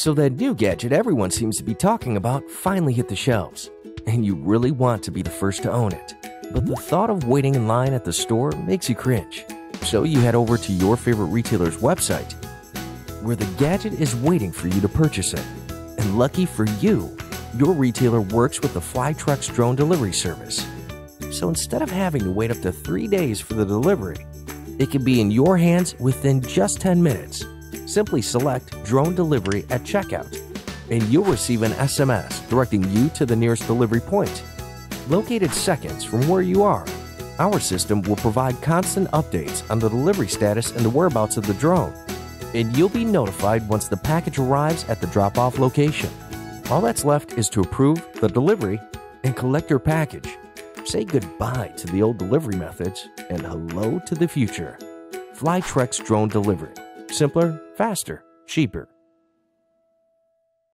So that new gadget everyone seems to be talking about finally hit the shelves, and you really want to be the first to own it. But the thought of waiting in line at the store makes you cringe. So you head over to your favorite retailer's website, where the gadget is waiting for you to purchase it. And lucky for you, your retailer works with the Flytrex drone delivery service. So instead of having to wait up to three days for the delivery, it can be in your hands within just 10 minutes. Simply select drone delivery at checkout, and you'll receive an SMS directing you to the nearest delivery point. Located seconds from where you are, our system will provide constant updates on the delivery status and the whereabouts of the drone, and you'll be notified once the package arrives at the drop off location. All that's left is to approve the delivery and collect your package. Say goodbye to the old delivery methods and hello to the future. Flytrex Drone Delivery. Simpler, faster, cheaper.